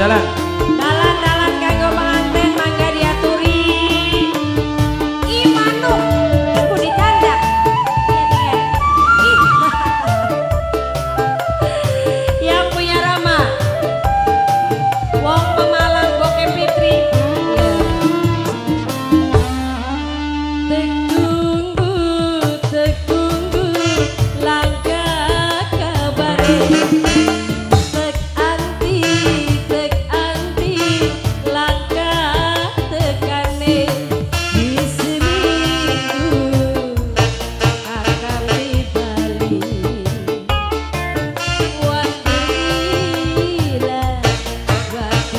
再来。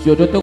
jodoh tuh